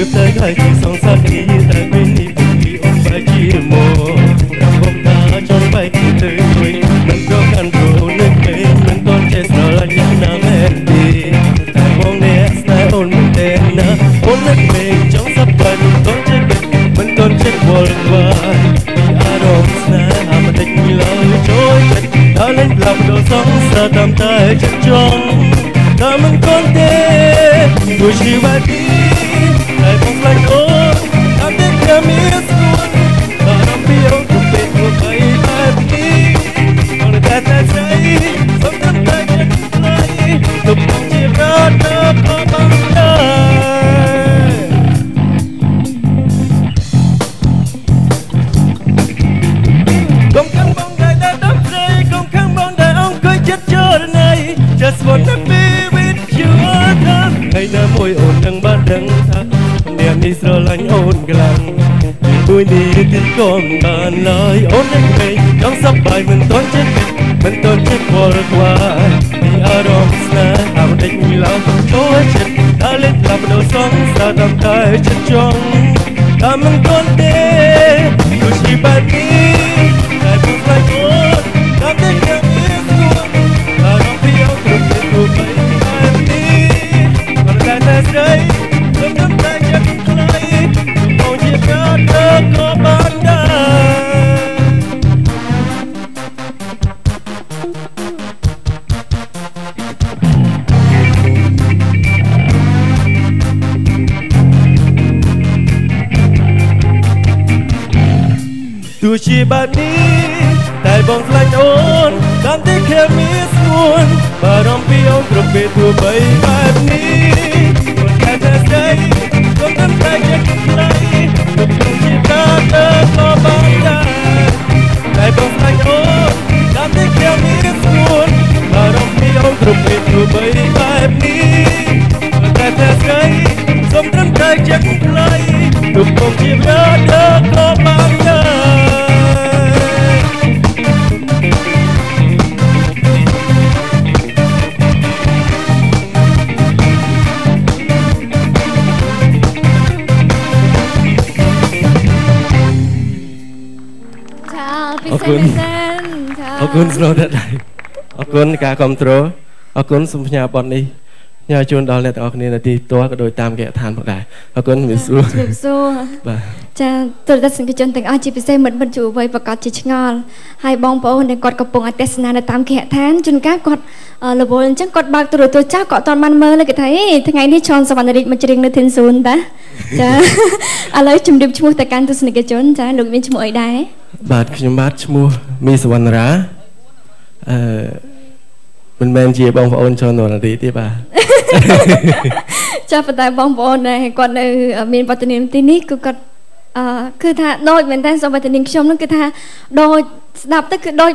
ឺតែថ្ងៃទីសងសាគ្នាតែពេលនេះពីអូនបែកជាមករាប់បងតាចង់បែកទៅជួយមិនប្រកាន់ព្រោះនឹកពេលមិនតន់ចេះស្រឡាញ់យ៉ាងណាមែនទេតែបងនេះស្នេហ៍អូនមិនទេណាអូននឹកពេលចង់សប្បាយមិនតន់ចេះមិនតន់ចេះវល់ខ្វាយពីអារម្មណ៍ស្នេហាមិនដេញឡើយជួយចិត្តដល់លេងប្រាប់ដល់សងសារតាមតែចិត្តចង់តែមិនគន់ទេ ទោះជីវិតនេះតែបង ថាថ្ងៃណាមួយអូននឹងបានដឹងថាអ្នកនេះស្រឡាញ់អូនខ្លាំងមួយនេះទីក៏មិនបានឡើយអូននឹងពេកចង់សប្បាយមិនទាន់ចិត្តមិនទាន់ចិត្តវល់ខ្វាយពីអារម្មណ៍ស្នេហាមិនដេញឡើងទៅចូលចិត្តដល់លេងប្រាប់ដល់សងសារតាមតែចិត្តចង់តែមិនទាន់ទេទោះ ទៅក៏បានដែរទោះជាបែបនេះតែបងខ្លាចអូនតាមតែខែមានស្ងួនបារម្ភពីអូនគ្រប់ពេលធ្វើបីបែបនេះអូនតែតែស្ដីកុំតាមតែចិត្តថ្លៃទុ លធ្វើបីបែបនេះអូនតែតែស្ដីសូមត្រឹមតែចិត្តថ្លៃទុកក្នុងជាកាទៅក៏បានដែរចាពិអរសេគុសណមែនទែនចាអរគុណស្នូតែដៃអរគុណការគ្រប់គ្រង អរគុណសូមផ្ញើប័ណ្ណនេះផ្ញើជូនដល់អ្នកទាំងអស់គ្នានៅទីផ្ទាល់ក៏ដូចតាមគេដ្ឋានផងដែរអរគុណជំរាបសួរជំរាបសួរបាទចាទូរទស្សនិកជនទាំងអស់ជាពិសេសមិត្តមិត្តយុវវ័យប្រកាសជាឆ្ងល់ហើយបងប្អូនដែលគាត់កំពុងអទស្សនានៅតាមគេហដ្ឋានជួនកាលគាត់អឺរវល់អញ្ចឹងគាត់បើកទូរទស្សន៍ចាស់គាត់អត់ទាន់បានមើលទេគេថាអេថ្ងៃនេះឈុនសវណ្ណរាជមកច្រៀងនៅធីនស៊ូនតាចាឥឡូវជំរាបឈ្មោះទៅកាន់ទស្សនិកជនចាលោកមានឈ្មោះអីដែរបាទខ្ញុំបាទឈ្មោះមីសវណ្ណរាអឺ មិនមែនជាបងប្អូនចននរីទេបាទចាប៉ុន្តែបងប្អូនដែលគាត់នៅមានវត្តមានទីនេះគឺគាត់អឺគឺថាដូចមែនតើសូមវត្តមានខ្ញុំនឹងគឺថាដូចស្ដាប់ទៅគឺដូច